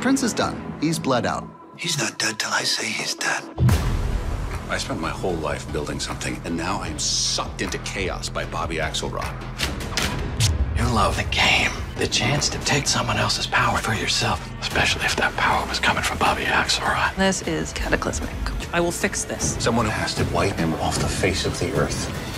Prince is done. He's bled out. He's not dead till I say he's dead. I spent my whole life building something, and now I am sucked into chaos by Bobby Axelrod. You love the game. The chance to take someone else's power for yourself, especially if that power was coming from Bobby Axelrod. This is cataclysmic. I will fix this. Someone has to wipe him off the face of the earth.